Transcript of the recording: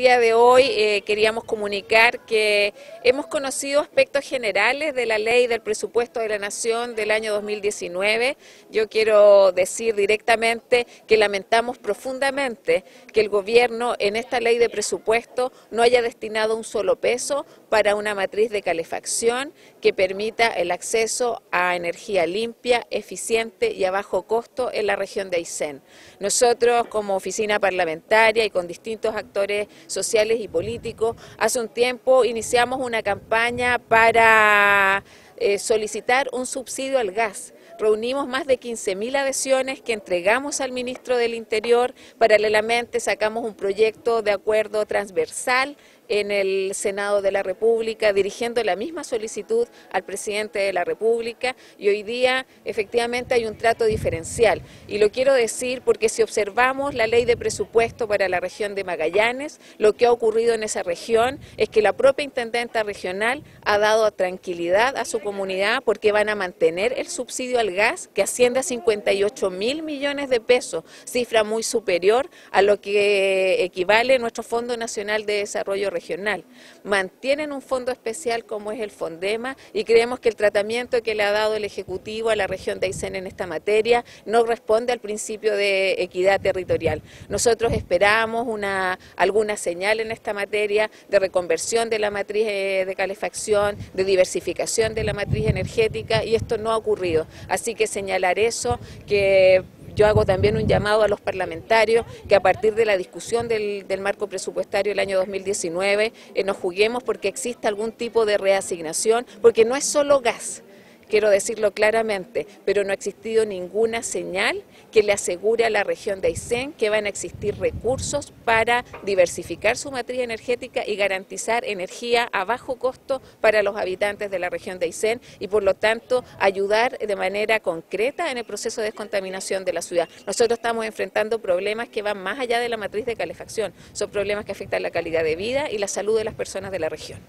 Día de hoy eh, queríamos comunicar que hemos conocido aspectos generales de la ley del presupuesto de la Nación del año 2019. Yo quiero decir directamente que lamentamos profundamente que el gobierno en esta ley de presupuesto no haya destinado un solo peso para una matriz de calefacción que permita el acceso a energía limpia, eficiente y a bajo costo en la región de Aysén. Nosotros como oficina parlamentaria y con distintos actores sociales y políticos. Hace un tiempo iniciamos una campaña para eh, solicitar un subsidio al gas. Reunimos más de 15.000 adhesiones que entregamos al ministro del Interior. Paralelamente sacamos un proyecto de acuerdo transversal en el Senado de la República, dirigiendo la misma solicitud al presidente de la República y hoy día efectivamente hay un trato diferencial. Y lo quiero decir porque si observamos la ley de presupuesto para la región de Magallanes, lo que ha ocurrido en esa región es que la propia intendenta regional ha dado tranquilidad a su comunidad porque van a mantener el subsidio al gas que asciende a 58 mil millones de pesos, cifra muy superior a lo que equivale nuestro Fondo Nacional de Desarrollo Regional regional. Mantienen un fondo especial como es el Fondema y creemos que el tratamiento que le ha dado el Ejecutivo a la región de Aysén en esta materia no responde al principio de equidad territorial. Nosotros esperamos una, alguna señal en esta materia de reconversión de la matriz eh, de calefacción, de diversificación de la matriz energética y esto no ha ocurrido. Así que señalar eso, que yo hago también un llamado a los parlamentarios que a partir de la discusión del, marco presupuestario del año 2019 eh, nos juguemos porque exista algún tipo de reasignación, porque no es solo gas quiero decirlo claramente, pero no ha existido ninguna señal que le asegure a la región de Aysén que van a existir recursos para diversificar su matriz energética y garantizar energía a bajo costo para los habitantes de la región de Aysén y por lo tanto ayudar de manera concreta en el proceso de descontaminación de la ciudad. Nosotros estamos enfrentando problemas que van más allá de la matriz de calefacción, son problemas que afectan la calidad de vida y la salud de las personas de la región.